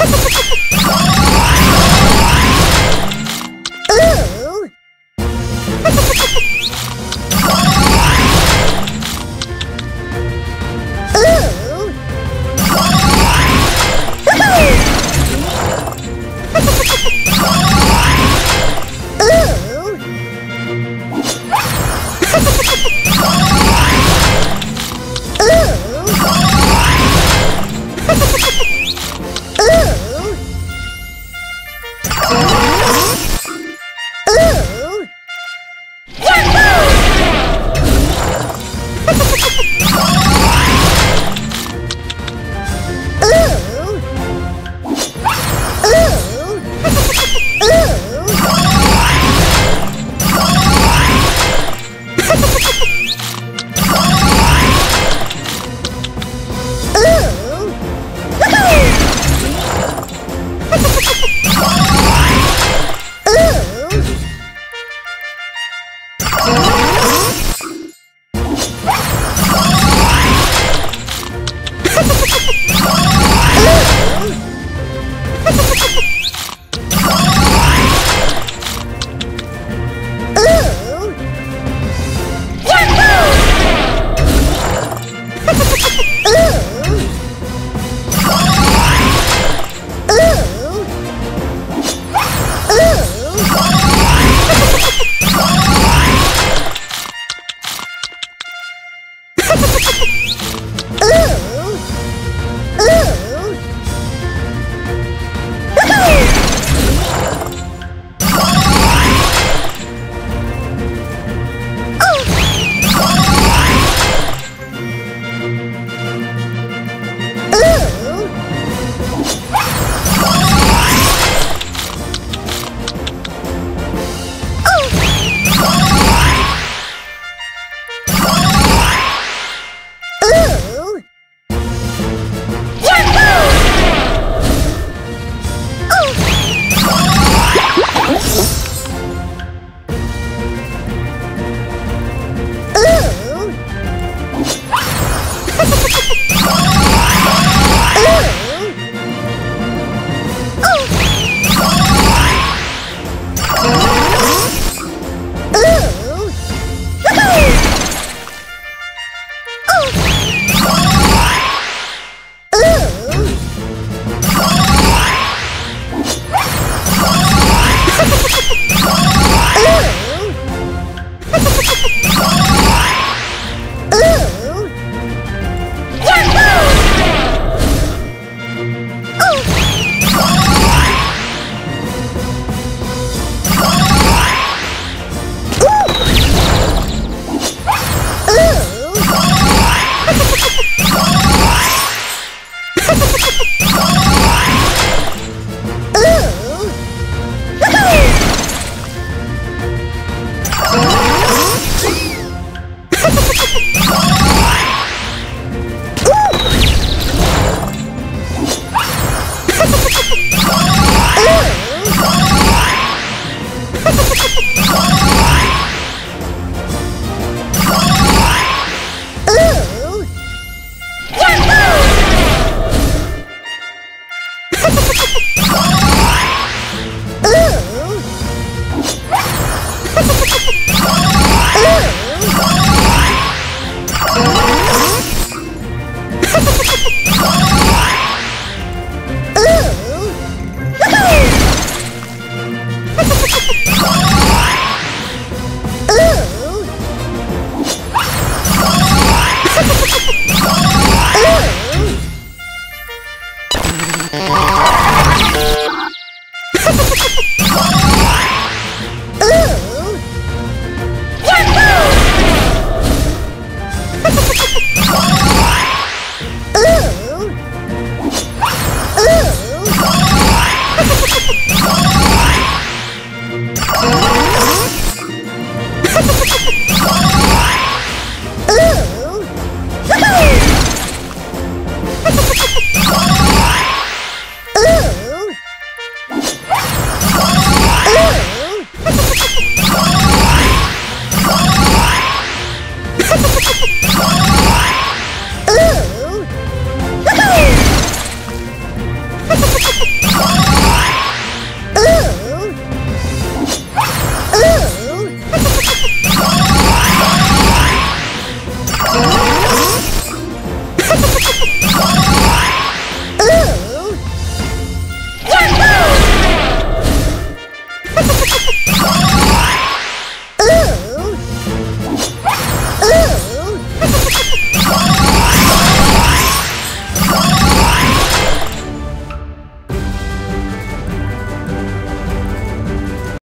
Ha ha ha ha!